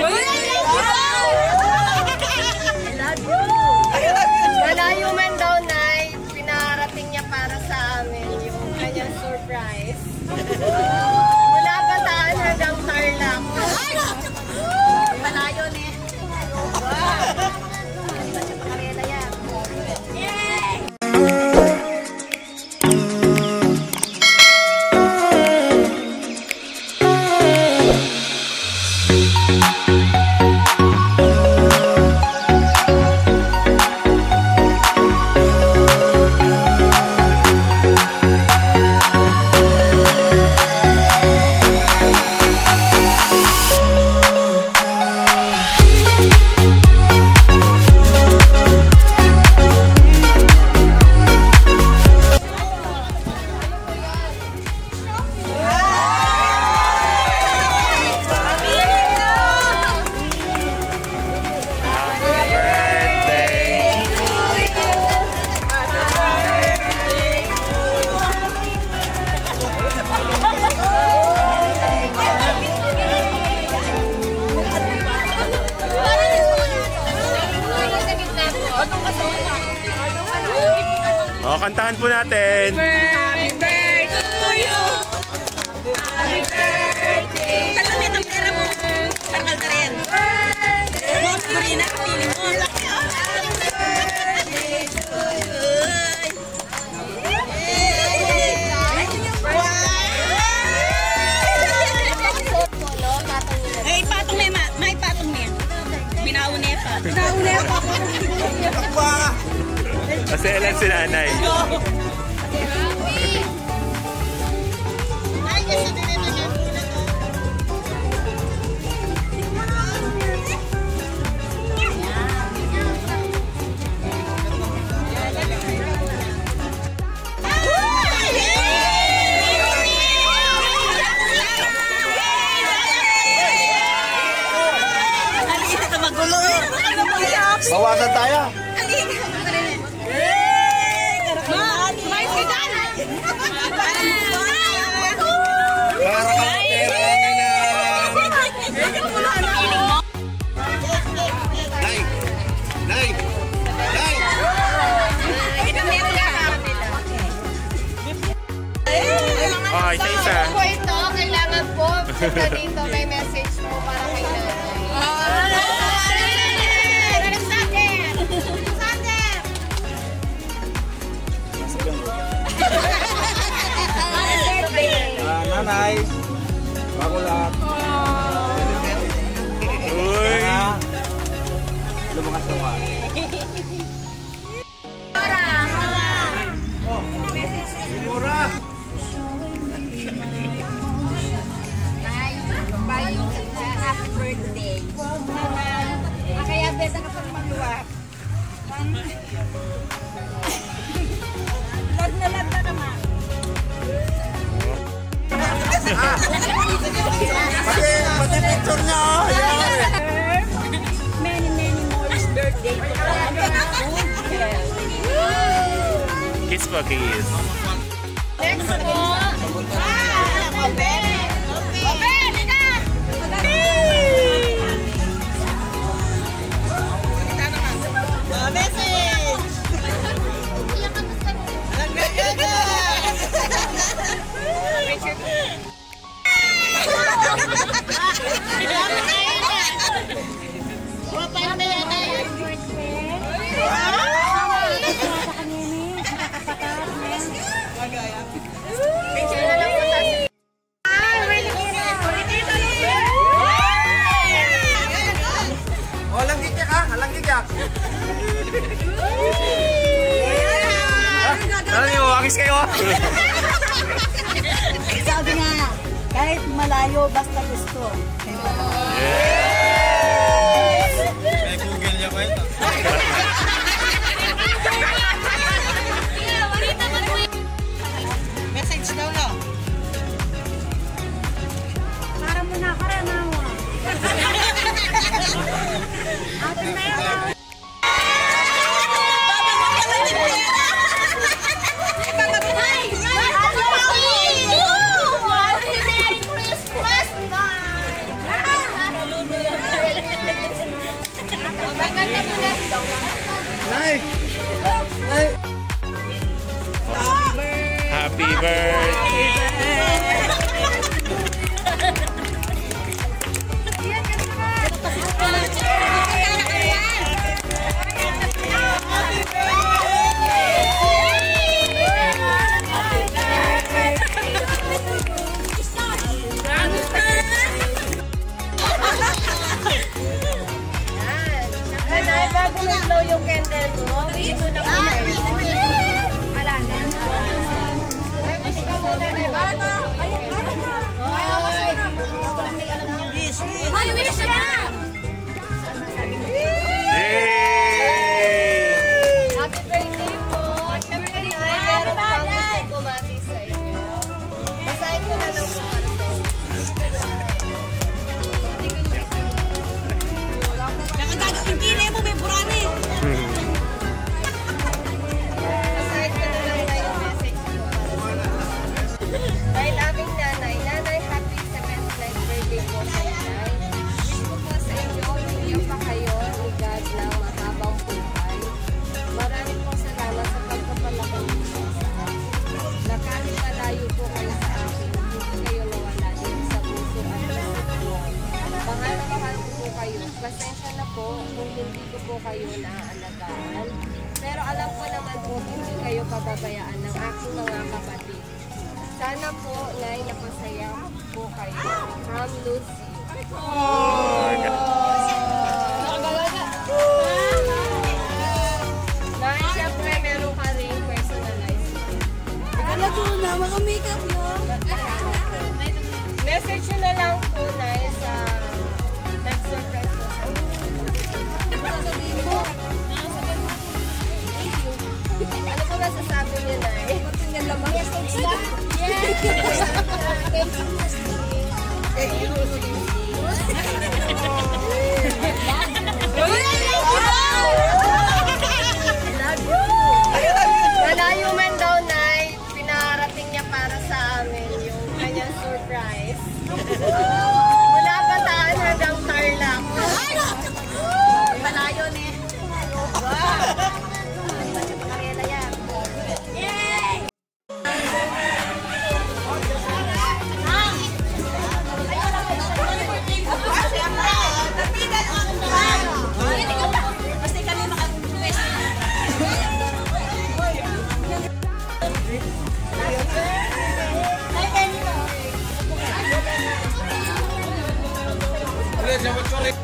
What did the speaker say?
Malayo O, kantahan po natin. Alam mo itong pera mo. Takal ka rin. Muli na kapili mo. Kasi ilan si nanay. Ay, kasi dito na. Halika ka magulo. Bawasan tayo. O, isa-isa. Po ito, kailangan po punta dito may message po para kay nanay. Ah, nanay! Bago lahat. Uy! Ah, lumakas na pa. Birthday. Kaya besa ka pang magluwa. Lag na lag na naman. Pati, pati picture niya oh! Yan. Many, many more birthday to come. Kiss kiss. Next po, Ah, Obe! Wakis kayo? Sabi nga, kahit malayo, basta gusto. May Nay! Nay! Happy birthday! po kung hindi ko po kayo naaalagaan. Pero alam ko naman po, hindi kayo pababayaan ng aking mga kapatid. Sana po, Nay, napasaya po kayo. From Lucy. Aww. masasabi niyo na eh? Yes, thanks na. Yes! Thanks na. Thanks na. Oleh siapa colek?